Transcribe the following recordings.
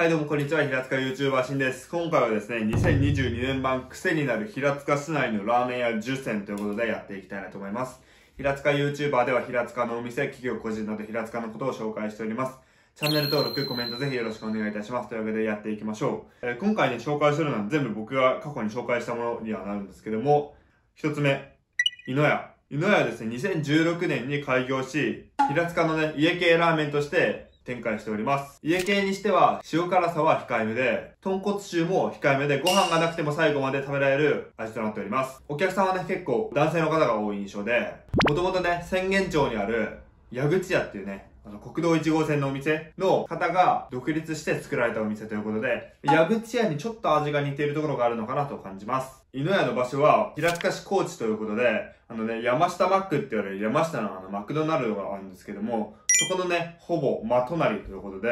はいどうもこんにちは、平塚 YouTuber しんです。今回はですね、2022年版癖になる平塚市内のラーメン屋10選ということでやっていきたいなと思います。平塚 YouTuber では平塚のお店、企業、個人など平塚のことを紹介しております。チャンネル登録、コメントぜひよろしくお願いいたします。というわけでやっていきましょう。えー、今回ね、紹介するのは全部僕が過去に紹介したものにはなるんですけども、一つ目、井野屋。井野屋はですね、2016年に開業し、平塚のね、家系ラーメンとして展開しております。家系にしては塩辛さは控えめで、豚骨臭も控えめで、ご飯がなくても最後まで食べられる味となっております。お客さんはね、結構男性の方が多い印象で、もともとね、宣言町にある矢口屋っていうね、あの、国道1号線のお店の方が独立して作られたお店ということで、矢口屋にちょっと味が似ているところがあるのかなと感じます。犬屋の場所は、平塚市高知ということで、あのね、山下マックって言われる山下のあのマクドナルドがあるんですけども、そこのね、ほぼ真隣ということで、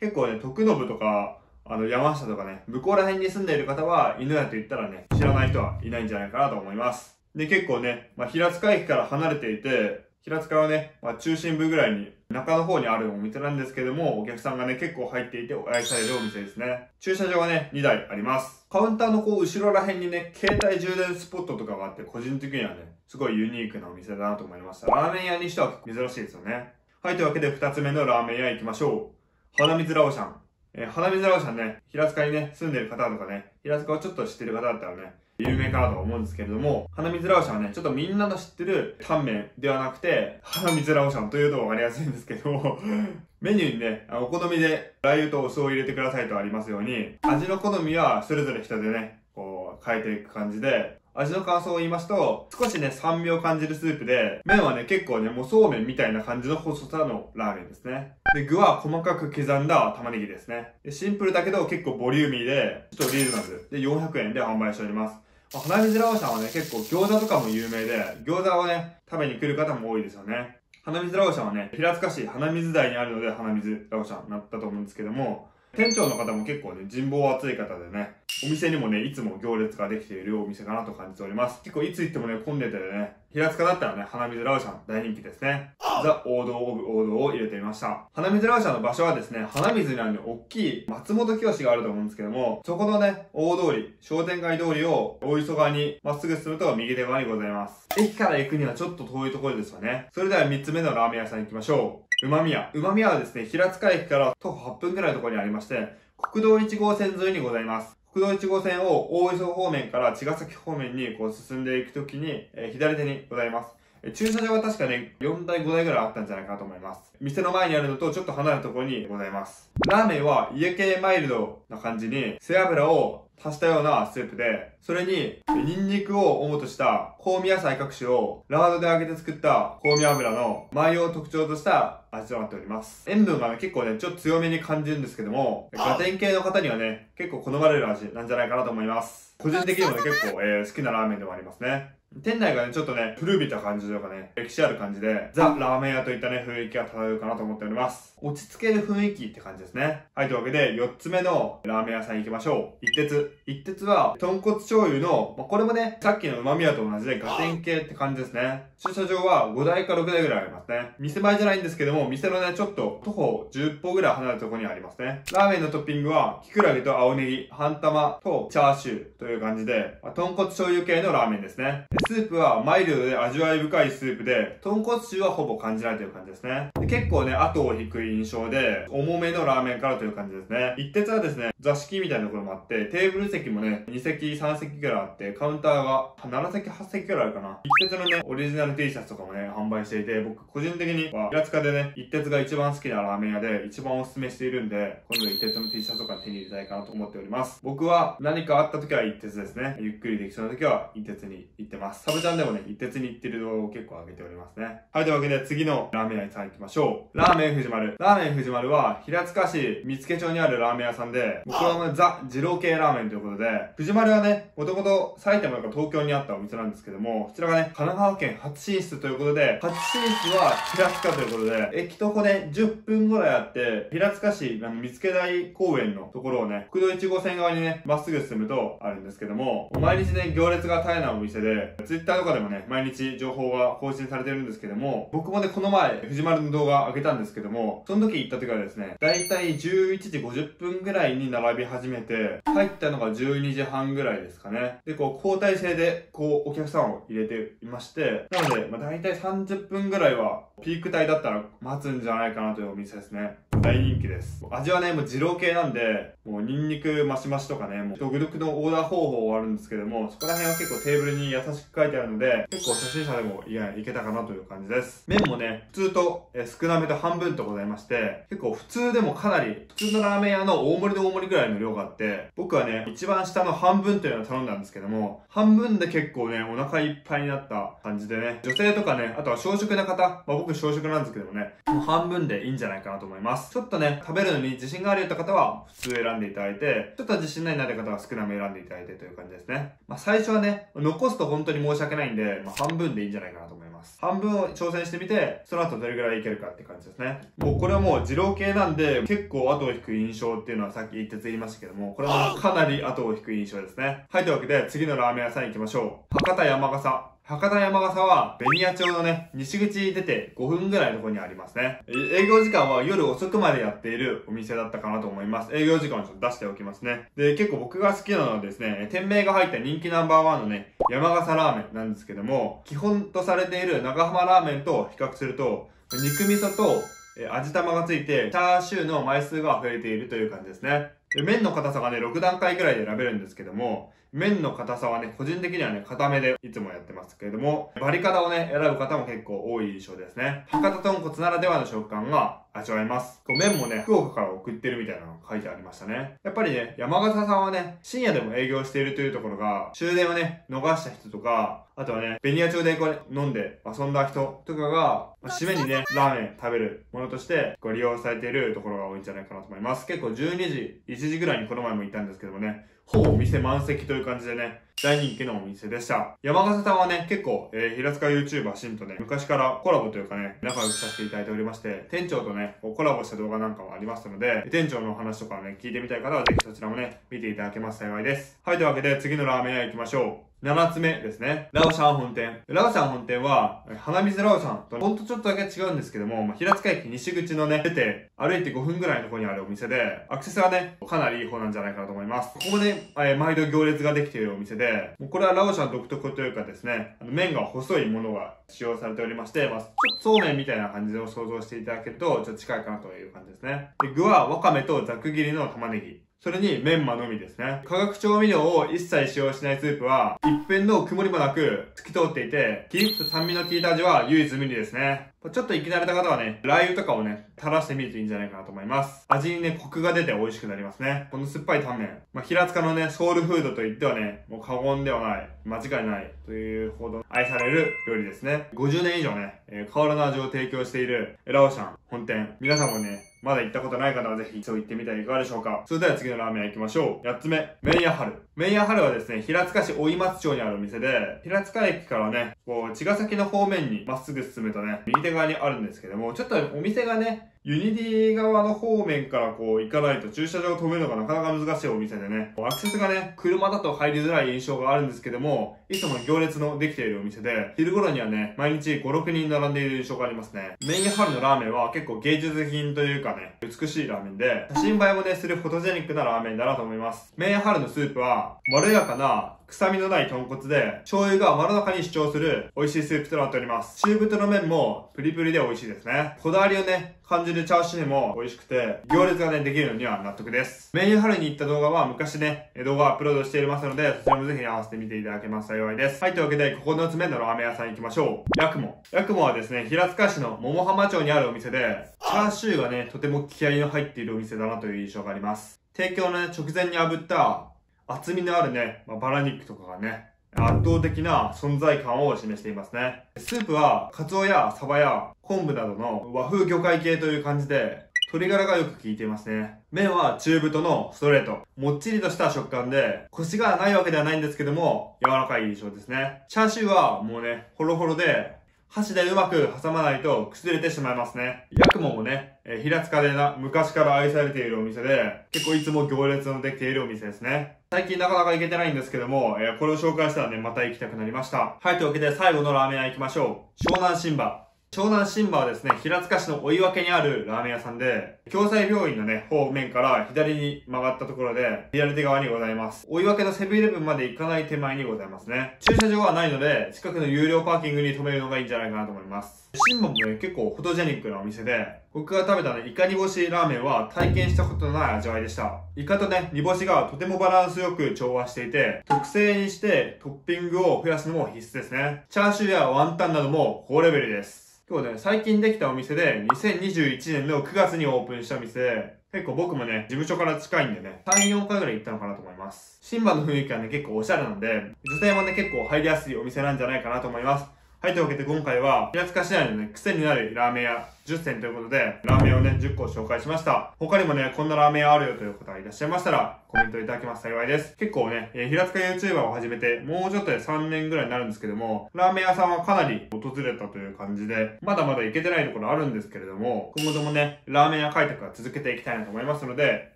結構ね、徳信とか、あの、山下とかね、向こうら辺に住んでいる方は、犬屋と言ったらね、知らない人はいないんじゃないかなと思います。で、結構ね、まあ、平塚駅から離れていて、平塚はね、まあ、中心部ぐらいに、中の方にあるお店なんですけども、お客さんがね、結構入っていて愛されるお店ですね。駐車場がね、2台あります。カウンターのこう、後ろら辺にね、携帯充電スポットとかがあって、個人的にはね、すごいユニークなお店だなと思いました。ラーメン屋にしては珍しいですよね。はい、というわけで二つ目のラーメン屋行きましょう。花水ラオシャン。えー、花水ラオシャンね、平塚にね、住んでる方とかね、平塚をちょっと知ってる方だったらね、有名かなと思うんですけれども、花水ラオシャンはね、ちょっとみんなの知ってるタンメンではなくて、花水ラオシャンというとわかりやすいんですけど メニューにね、お好みでラー油とお酢を入れてくださいとありますように、味の好みはそれぞれ人でね、こう、変えていく感じで、味の感想を言いますと、少しね、酸味を感じるスープで、麺はね、結構ね、もうそうめんみたいな感じの細さのラーメンですね。で、具は細かく刻んだ玉ねぎですね。でシンプルだけど結構ボリューミーで、ちょっとリーズナブル。で、400円で販売しております。あ、花水ラオシャンはね、結構餃子とかも有名で、餃子をね、食べに来る方も多いですよね。花水ラオシャンはね、平塚市花水台にあるので、花水ラオシャンになったと思うんですけども、店長の方も結構ね、人望厚い方でね、お店にもね、いつも行列ができているお店かなと感じております。結構いつ行ってもね、混んでてね、平塚だったらね、花水ラウシャン大人気ですね。ザ・王道オブ王道を入れてみました。花水ラウシャンの場所はですね、花水にある大きい松本清があると思うんですけども、そこのね、大通り、商店街通りを大磯側にまっすぐ進むと右手側にございます。駅から行くにはちょっと遠いところですよね。それでは3つ目のラーメン屋さん行きましょう。うまみ屋。うまみ屋はですね、平塚駅から徒歩8分くらいのところにありまして、国道1号線沿いにございます。国道1号線を大磯方面から茅ヶ崎方面にこう進んでいくときに、えー、左手にございます。駐車場は確かね、4台5台ぐらいあったんじゃないかと思います。店の前にあるのとちょっと離れたところにございます。ラーメンは家系マイルドな感じに背脂を足したようなスープで、それにニンニクを主とした香味野菜各種をラードで揚げて作った香味油の舞を特徴とした味となっております。塩分がね、結構ね、ちょっと強めに感じるんですけども、ガテン系の方にはね、結構好まれる味なんじゃないかなと思います。個人的にもね、結構、えー、好きなラーメンでもありますね。店内がね、ちょっとね、古びた感じというかね、歴史ある感じで、ザ・ラーメン屋といったね、雰囲気が漂うかなと思っております。落ち着ける雰囲気って感じですね。はい、というわけで、4つ目のラーメン屋さん行きましょう。一徹一鉄は、豚骨醤油の、まあ、これもね、さっきの旨味屋と同じで、ガテン系って感じですね。駐車場は5台か6台ぐらいありますね。店前じゃないんですけども、店のね、ちょっと徒歩10歩ぐらい離れたところにありますね。ラーメンのトッピングは、キクラゲと青ネギ、半玉とチャーシューという感じで、まあ、豚骨醤油系のラーメンですね。スープはマイルドで味わい深いスープで、豚骨臭はほぼ感じないという感じですね。で結構ね、後を引く印象で、重めのラーメンからという感じですね。一鉄はですね、座敷みたいなところもあって、テーブル席もね、2席、3席ぐらいあって、カウンターが7席、8席ぐらいあるかな。一鉄のね、オリジナル T シャツとかもね、販売していて、僕個人的には、平塚でね、一鉄が一番好きなラーメン屋で、一番おすすめしているんで、今度一鉄の T シャツとか手に入れたいかなと思っております。僕は何かあった時は一鉄ですね。ゆっくりできそうな時は一鉄に行ってます。サブチャンでもね、一鉄に行ってる動画を結構上げておりますね。はい、というわけで次のラーメン屋さん行きましょう。ラーメン藤丸。ラーメン藤丸は、平塚市見附町にあるラーメン屋さんで、僕はザ・二郎系ラーメン円ということで、藤丸はね、もともと埼玉とか東京にあったお店なんですけども、こちらがね、神奈川県初進出ということで、初進出は平塚ということで、駅徒歩で10分ぐらいあって、平塚市、あの、見附台公園のところをね、国道1号線側にね、まっすぐ進むとあるんですけども、毎日ね、行列が絶えないお店で、Twitter とかでもね、毎日情報が更新されてるんですけども、僕もね、この前、藤丸の動画上げたんですけども、その時行った時はですね、だいたい11時50分ぐらいに並び始めて、入ったのが12時半ぐらいですかね。で、こう、交代制で、こう、お客さんを入れていまして、なので、まあ、だいたい30分ぐらいは、ピーク帯だったら待つんじゃないかなというお店ですね。大人気です。味はね、もう二郎系なんで、もうニンニクマシマシとかね、もう独特のオーダー方法はあるんですけども、そこら辺は結構テーブルに優しく書いてあるので、結構初心者でもいやいけたかなという感じです。麺もね、普通とえ少なめと半分とございまして、結構普通でもかなり、普通のラーメン屋の大盛りの大盛りぐらいの量があって、僕はね、一番下の半分というのを頼んだんですけども、半分で結構ね、お腹いっぱいになった感じでね、女性とかね、あとは小食な方、まあ僕小食なんですけどもね、もう半分でいいんじゃないかなと思います。ちょっとね、食べるのに自信があるよって方は普通選んでいただいて、ちょっと自信ないなって方は少なめ選んでいただいてという感じですね。まあ最初はね、残すと本当に申し訳ないんで、まあ半分でいいんじゃないかなと思います。半分を挑戦してみて、その後どれぐらいいけるかって感じですね。もうこれはもう二郎系なんで、結構後を引く印象っていうのはさっき言って言いましたけども、これはかなり後を引く印象ですね。はい、というわけで次のラーメン屋さん行きましょう。博多山笠。博多山笠は、ベニヤ町のね、西口出て5分ぐらいのとこにありますね。営業時間は夜遅くまでやっているお店だったかなと思います。営業時間をちょっと出しておきますね。で、結構僕が好きなのはですね、店名が入った人気ナンバーワンのね、山笠ラーメンなんですけども、基本とされている長浜ラーメンと比較すると、肉味噌とえ味玉がついて、チャーシューの枚数が増えているという感じですね。麺の硬さがね、6段階ぐらいで選べるんですけども、麺の硬さはね、個人的にはね、硬めでいつもやってますけれども、バリカタをね、選ぶ方も結構多い印象ですね。博多豚骨ならではの食感が味わえます。こう麺もね、福岡から送ってるみたいなのが書いてありましたね。やっぱりね、山形さんはね、深夜でも営業しているというところが、終電をね、逃した人とか、あとはね、ベニヤ町でこれ飲んで遊んだ人とかが、まあ、締めにね、ラーメン食べるものとしてご利用されているところが多いんじゃないかなと思います。結構12時、1時ぐらいにこの前も行ったんですけどもね、ほぼお店満席という感じでね、大人気のお店でした。山笠さんはね、結構、えー、平塚 YouTuber シンとね、昔からコラボというかね、仲良くさせていただいておりまして、店長とね、コラボした動画なんかもありましたので、店長の話とかね、聞いてみたい方はぜひそちらもね、見ていただけます幸いです。はい、というわけで次のラーメン屋行きましょう。7つ目ですね。ラオシャン本店。ラオシャン本店は、花水ラオシャンとほんとちょっとだけ違うんですけども、まあ、平塚駅西口のね、出て、歩いて5分ぐらいのところにあるお店で、アクセスがね、かなりいい方なんじゃないかなと思います。ここもね、え毎度行列ができているお店で、もうこれはラオシャン独特というかですね、あの麺が細いものが使用されておりまして、まあ、ちょっとそうめんみたいな感じを想像していただけると、ちょっと近いかなという感じですね。で具はわかめとざく切りの玉ねぎ。それにメンマのみですね。化学調味料を一切使用しないスープは、一辺の曇りもなく透き通っていて、キリッと酸味の効いた味は唯一無二ですね。ちょっと生き慣れた方はね、ラー油とかをね、垂らしてみるといいんじゃないかなと思います。味にね、コクが出て美味しくなりますね。この酸っぱいタンメン。まあ、平塚のね、ソウルフードと言ってはね、もう過言ではない、間違いないというほど愛される料理ですね。50年以上ね、えー、変わらぬ味を提供しているラオシャン本店。皆さんもね、まだ行ったことない方はぜひ一度行ってみてはいかがでしょうか。それでは次のラーメン屋行きましょう。8つ目、メイヤハル。メイヤハルはですね、平塚市大井松町にあるお店で、平塚駅からね、こう、茅ヶ崎の方面にまっすぐ進むとね、右手側にあるんですけども、ちょっとお店がね、ユニティ側の方面からこう行かないと駐車場を止めるのがなかなか難しいお店でね、アクセスがね、車だと入りづらい印象があるんですけども、いつも行列のできているお店で、昼頃にはね、毎日5、6人並んでいる印象がありますね。メインハルのラーメンは結構芸術品というかね、美しいラーメンで、写真映えもね、するフォトジェニックなラーメンだなと思います。メインハルのスープは、まろやかな臭みのない豚骨で、醤油がまろやかに主張する美味しいスープとなっております。中太の麺もプリプリで美味しいですね。こだわりをね、感じるチャーシューも美味しくて、行列がね、できるのには納得です。メイン春に行った動画は昔ね、動画アップロードしていますので、そちらもぜひ合わせてみていただけますと幸いです。はい、というわけで、9つ目のラーメン屋さん行きましょう。ヤクモ。ヤクモはですね、平塚市の桃浜町にあるお店で、チャーシューがね、とても気合の入っているお店だなという印象があります。提供のね、直前に炙った厚みのあるね、まあ、バラ肉とかがね、圧倒的な存在感を示していますね。スープは、カツオやサバや昆布などの和風魚介系という感じで、鶏ガラがよく効いていますね。麺は中太のストレート。もっちりとした食感で、コシがないわけではないんですけども、柔らかい印象ですね。チャーシューはもうね、ホロホロで、箸でうまく挟まないと崩れてしまいますね。ヤクモもね、えー、平塚でな、昔から愛されているお店で、結構いつも行列のできているお店ですね。最近なかなか行けてないんですけども、えー、これを紹介したらね、また行きたくなりました。はい、というわけで最後のラーメン屋行きましょう。湘南新馬。湘南新馬はですね、平塚市の追い分けにあるラーメン屋さんで、共済病院のね、方面から左に曲がったところで、左手側にございます。追い分けのセブンイレブンまで行かない手前にございますね。駐車場はないので、近くの有料パーキングに止めるのがいいんじゃないかなと思います。新馬もね、結構フォトジェニックなお店で、僕が食べたね、イカ煮干しラーメンは体験したことのない味わいでした。イカとね、煮干しがとてもバランスよく調和していて、特製にしてトッピングを増やすのも必須ですね。チャーシューやワンタンなども高レベルです。今日ね、最近できたお店で、2021年の9月にオープンした店で、結構僕もね、事務所から近いんでね、3、4回ぐらい行ったのかなと思います。新馬の雰囲気はね、結構おしゃれなんで、図体もね、結構入りやすいお店なんじゃないかなと思います。はい、というわけで今回は、平塚市内のね、癖になるラーメン屋10選ということで、ラーメンをね、10個紹介しました。他にもね、こんなラーメン屋あるよという方いらっしゃいましたら、コメントいただけます幸いです。結構ね、えー、平塚 YouTuber を始めて、もうちょっとで3年ぐらいになるんですけども、ラーメン屋さんはかなり訪れたという感じで、まだまだ行けてないところあるんですけれども、今後ともね、ラーメン屋開拓は続けていきたいなと思いますので、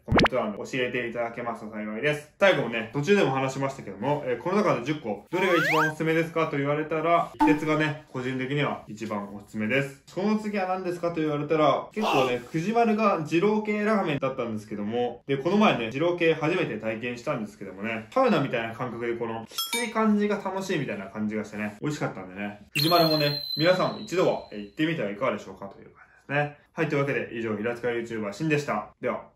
コメント欄で教えていただけますと幸いです。最後もね、途中でも話しましたけども、えー、この中で10個、どれが一番おすすめですかと言われたら、鉄がね、個人的には一番おすすめです。この次は何ですかと言われたら、結構ね、藤丸が二郎系ラーメンだったんですけども、で、この前ね、二郎系初めて体験したんですけどもね、サウナみたいな感覚でこの、きつい感じが楽しいみたいな感じがしてね、美味しかったんでね、藤丸もね、皆さんも一度は行ってみてはいかがでしょうかという感じですね。はい、というわけで以上、平塚 YouTuber しんでした。では。